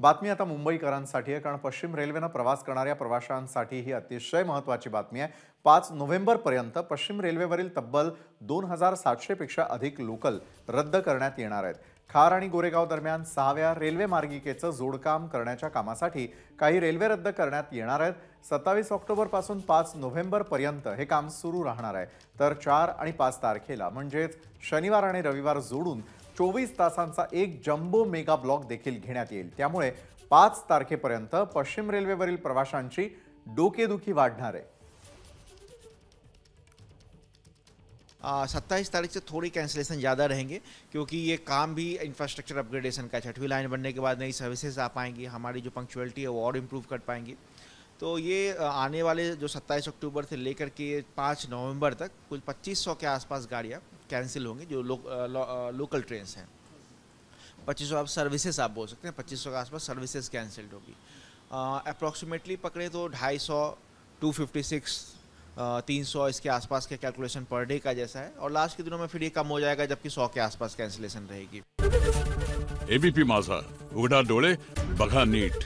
बातमी आता मुंबईकरांसाठी आहे कारण पश्चिम रेल्वेनं प्रवास करणाऱ्या प्रवाशांसाठी ही अतिशय महत्त्वाची बातमी आहे. पाच नोव्हेंबरपर्यंत पश्चिम रेल्वेवरील तब्बल दोन हजार सातशेपेक्षा अधिक लोकल रद्द करण्यात येणार आहेत. खार आणि गोरेगाव दरम्यान सहाव्या रेल्वे मार्गिकेचं जोडकाम करण्याच्या कामासाठी काही रेल्वे रद्द करण्यात येणार आहेत. सत्तावीस ऑक्टोबरपासून पाच नोव्हेंबरपर्यंत हे काम सुरू राहणार आहे. तर चार आणि पाच तारखेला म्हणजेच शनिवार आणि रविवार जोडून चोवीस तासांचा एक जम्बो मेगा ब्लॉक येईल. त्यामुळे पाच तारखेपर्यंत पश्चिम रेल्वेवरील प्रवाशांची डोकेदुखी वाढणार आहे. सत्ताईस तारीख से थोड़ी कैंसिलेशन ज़्यादा रहेंगे, क्योंकि ये काम भी इंफ्रास्ट्रक्चर अपग्रेडेशन का। छठवीं लाइन बनने के बाद नई सर्विसेज़ आ पाएँगी, हमारी जो पंक्चुअलिटी है वो और इम्प्रूव कर पाएँगी। तो ये आने वाले जो 27 अक्टूबर से लेकर के 5 नवंबर तक कुल 2500 के आसपास गाड़ियाँ कैंसिल होंगी जो लो, लो, लोकल ट्रेन हैं। पच्चीस सौ आप सर्विसेज़ आप बोल सकते हैं पच्चीस सौ के आसपास सर्विसेज़ कैंसिल्ड होगी। अप्रॉक्सीमेटली पकड़े तो ढाई सौ टू फिफ्टी सिक्स तीन सौ इसके आसपास के कैलकुलेशन पर डे का जैसा है और लास्ट के दिनों में फिर ये कम हो जाएगा जबकि सौ के आसपास कैंसिलेशन रहेगी। एबीपी माझा उघडा डोळे बघा नीट